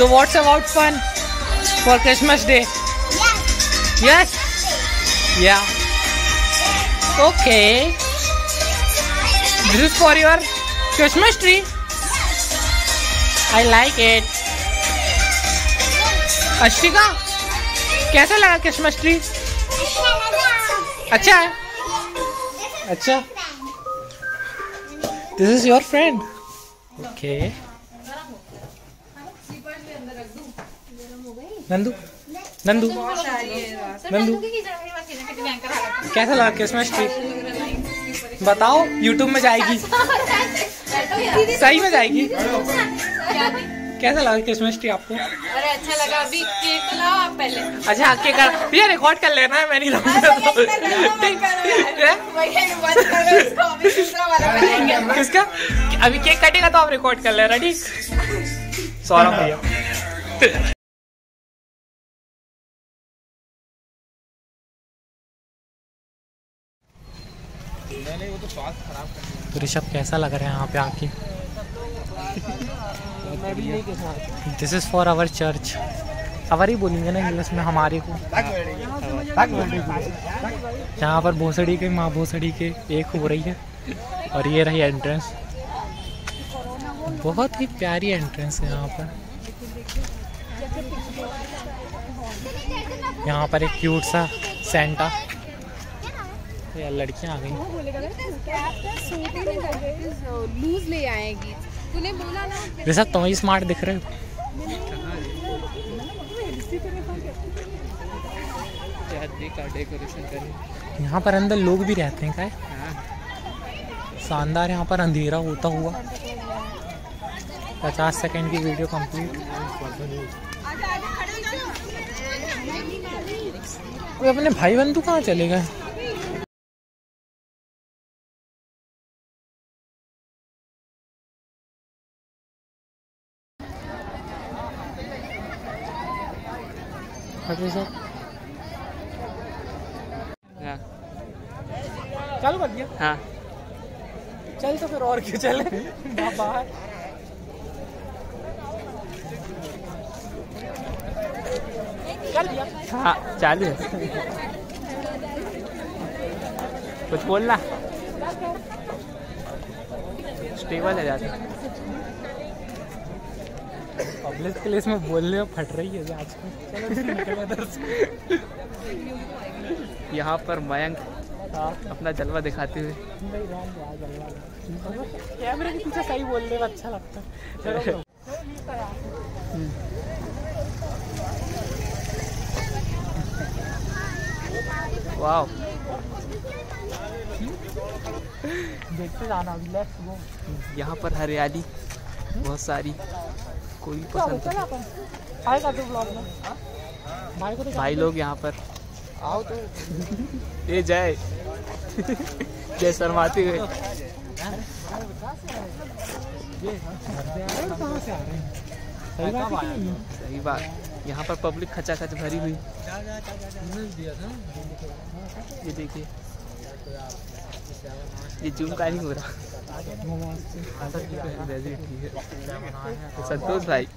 So what's about fun for Christmas Day? Yes. Yeah. Okay. This is for your Christmas tree. I like it. Ashwika कैसा लगा Christmas tree अच्छा है अच्छा this is your friend okay Nandu? Nandu? Nandu? कैसा लगा Christmas tree बताओ YouTube में जाएगी। सही में जाएगी। कैसा लगा क्रिसमस ट्री आपको? अरे अच्छा लगा अभी केक तो लाओ आप पहले। अच्छा आके कर भैया रिकॉर्ड कर लेना है मैं नहीं लाऊँगा तो। किसका? अभी केक कटेगा तो आप रिकॉर्ड कर लेना ठीक? सौरभ भैया। ऋषभ कैसा लग रहा है यहाँ पे आके? This is for our church our ही बोलेंगे ना इंग्लिश में हमारे को। यहाँ पर भोसड़ी के माँ भोसड़ी के एक हो रही है। और ये रही एंट्रेंस बहुत ही प्यारी एंट्रेंस है यहाँ पर। यहाँ पर एक क्यूट सा सेंटा यार लड़कियाँ आ गई। लूज ले आएगी तूने बोला ना जैसा तुम ही स्मार्ट दिख रहे हो। यहाँ पर अंदर लोग भी रहते हैं क्या? शानदार यहाँ पर अंधेरा होता हुआ। पचास सेकंड की वीडियो कंप्लीट कोई अपने भाई बंधु कहाँ चले गए? चालू कर दिया? हाँ। चल तो फिर और क्यों चले? बाहर हाँ चालू है। कुछ बोलना? स्टेबल है ज़्यादा। पब्लिक प्लेस में बोलने में फट रही है आजकल यहाँ पर मयंक हाँ। अपना जलवा दिखाते हुए कैमरे के पीछे सही बोलने में अच्छा लगता है। वाह देखते जाना लेट्स गो यहाँ पर हरियाली। बहुत सारी। कोई पसंद आएगा तो ब्लॉग में भाई को तो भाई लोग यहाँ पर। आओ तो। ये जय। जय शर्माते हुए। हैं। सही बात कि नहीं? सही बात। यहाँ पर पब्लिक खचाखच भरी हुई। ये देखिए। ये जूम का नहीं हो रहा। संतोष भाई।